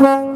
Mm-hmm.